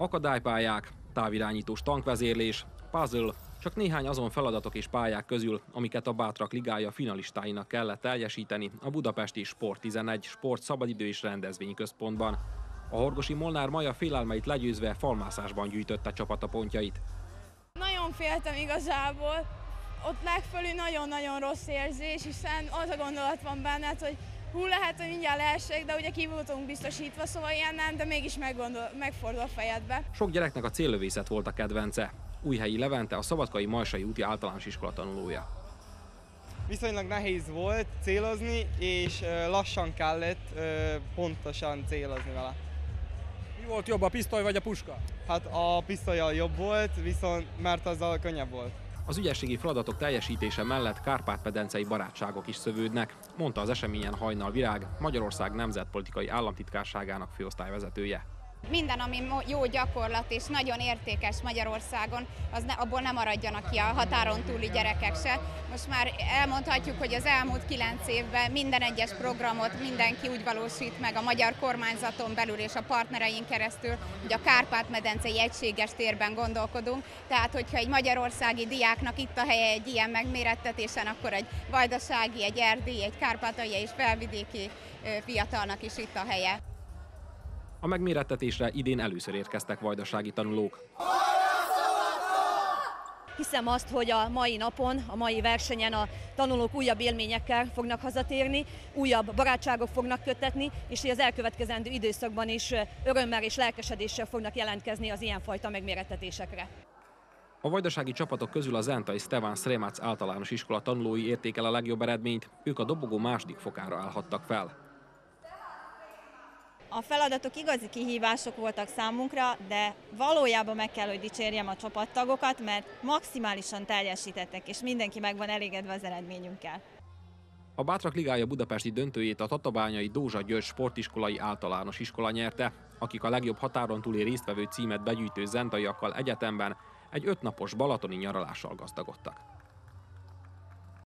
Akadálypályák, távirányítós tankvezérlés, puzzle, csak néhány azon feladatok és pályák közül, amiket a Bátrak Ligája finalistáinak kellett teljesíteni a Budapesti Sport 11 Sport Szabadidő és Rendezvényközpontban. A Horgosi Molnár Maja félelmeit legyőzve falmászásban gyűjtötte csapata pontjait. Nagyon féltem igazából. Ott legfölül nagyon-nagyon rossz érzés, hiszen az a gondolat van benned, hogy hú, lehet, hogy mindjárt leesek, de ugye ki voltunk biztosítva, szóval ilyen nem, de mégis meggondol, megfordul a fejedbe. Sok gyereknek a céllövészet volt a kedvence. Újhelyi Levente a Szabadkai Majsai úti általános iskola tanulója. Viszonylag nehéz volt célozni, és lassan kellett pontosan célozni vele. Mi volt jobb, a pisztoly vagy a puska? Hát a pisztolyal jobb volt, viszont mert azzal könnyebb volt. Az ügyességi feladatok teljesítése mellett kárpát-pedencei barátságok is szövődnek, mondta az eseményen Hajnal Virág, Magyarország Nemzetpolitikai Államtitkárságának főosztályvezetője. Minden, ami jó gyakorlat és nagyon értékes Magyarországon, az ne, abból nem maradjanak ki a határon túli gyerekek se. Most már elmondhatjuk, hogy az elmúlt kilenc évben minden egyes programot mindenki úgy valósít meg a magyar kormányzaton belül és a partnereink keresztül, hogy a Kárpát-medencei egységes térben gondolkodunk. Tehát, hogyha egy magyarországi diáknak itt a helye egy ilyen megmérettetésen, akkor egy vajdasági, egy erdélyi, egy kárpátai és felvidéki fiatalnak is itt a helye. A megmérettetésre idén először érkeztek vajdasági tanulók. Hiszem azt, hogy a mai napon, a mai versenyen a tanulók újabb élményekkel fognak hazatérni, újabb barátságok fognak kötetni, és hogy az elkövetkezendő időszakban is örömmel és lelkesedéssel fognak jelentkezni az ilyenfajta megmérettetésekre. A vajdasági csapatok közül a Zentai Stefan Sremac általános iskola tanulói érték el a legjobb eredményt, ők a dobogó második fokára állhattak fel. A feladatok igazi kihívások voltak számunkra, de valójában meg kell, hogy dicsérjem a csapattagokat, mert maximálisan teljesítettek, és mindenki meg van elégedve az eredményünkkel. A Bátrak Ligája budapesti döntőjét a Tatabányai Dózsa György Sportiskolai Általános Iskola nyerte, akik a legjobb határon túli résztvevő címet begyűjtő zentaiakkal egyetemben egy ötnapos balatoni nyaralással gazdagodtak.